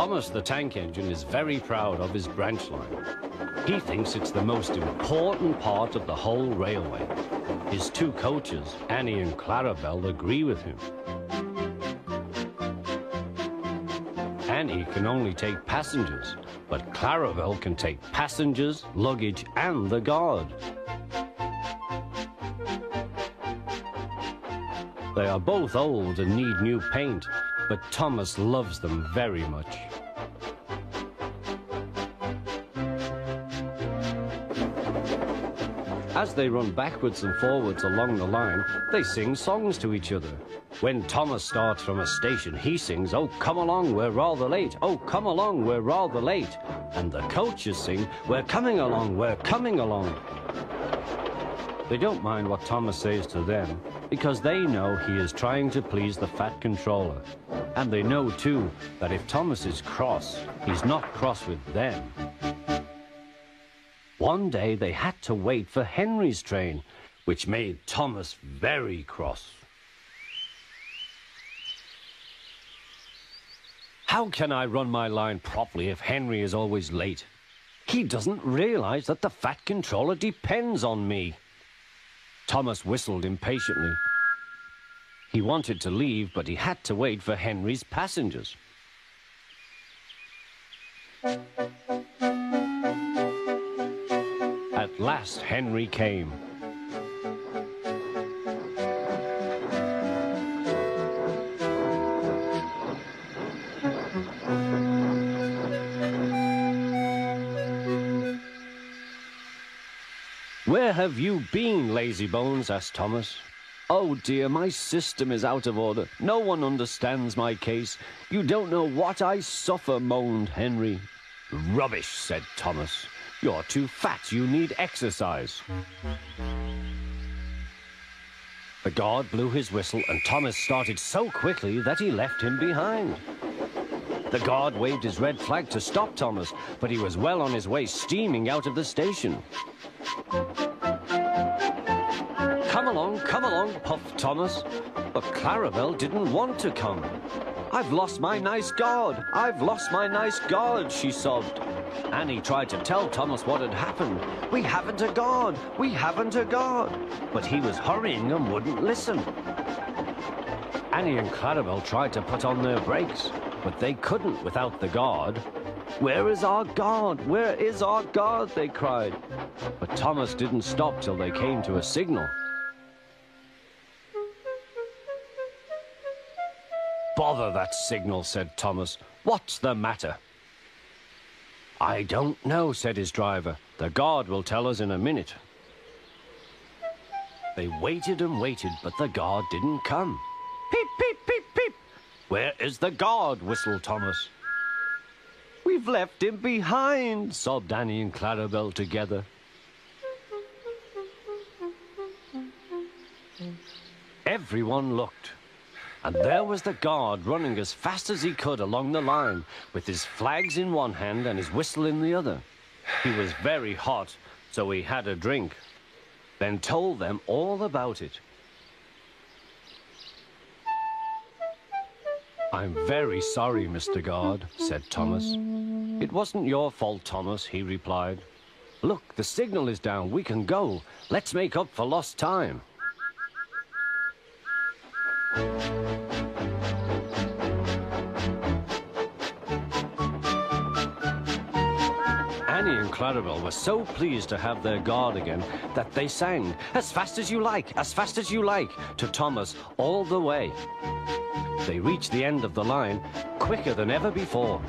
Thomas the Tank Engine is very proud of his branch line. He thinks it's the most important part of the whole railway. His two coaches, Annie and Clarabelle, agree with him. Annie can only take passengers, but Clarabelle can take passengers, luggage, and the guard. They are both old and need new paint, but Thomas loves them very much. As they run backwards and forwards along the line, they sing songs to each other. When Thomas starts from a station, he sings, Oh, come along, we're rather late. Oh, come along, we're rather late. And the coaches sing, We're coming along, we're coming along. They don't mind what Thomas says to them because they know he is trying to please the Fat Controller. And they know, too, that if Thomas is cross, he's not cross with them. One day they had to wait for Henry's train, which made Thomas very cross. How can I run my line properly if Henry is always late? He doesn't realize that the Fat Controller depends on me. Thomas whistled impatiently. He wanted to leave, but he had to wait for Henry's passengers. At last, Henry came. Where have you been, lazy bones? asked Thomas. Oh dear, my system is out of order. No one understands my case. You don't know what I suffer, moaned Henry. Rubbish, said Thomas. You're too fat. You need exercise. The guard blew his whistle, and Thomas started so quickly that he left him behind. The guard waved his red flag to stop Thomas, but he was well on his way, steaming out of the station. Come along, come along, puffed Thomas. But Clarabelle didn't want to come. I've lost my nice guard. I've lost my nice guard, she sobbed. Annie tried to tell Thomas what had happened. We haven't a guard. We haven't a guard. But he was hurrying and wouldn't listen. Annie and Clarabelle tried to put on their brakes, but they couldn't without the guard. Where is our guard? Where is our guard? They cried. But Thomas didn't stop till they came to a signal. Bother that signal, said Thomas. What's the matter? I don't know, said his driver. The guard will tell us in a minute. They waited and waited, but the guard didn't come. Peep, peep, peep, peep. Where is the guard? whistled Thomas. We've left him behind, sobbed Annie and Clarabelle together. Everyone looked. And there was the guard running as fast as he could along the line, with his flags in one hand and his whistle in the other. He was very hot, so he had a drink, then told them all about it. I'm very sorry, Mr. Guard, said Thomas. It wasn't your fault, Thomas, he replied. Look, the signal is down. We can go. Let's make up for lost time. Annie and Clarabelle were so pleased to have their guard again that they sang, As fast as you like, as fast as you like, to Thomas all the way. They reached the end of the line quicker than ever before.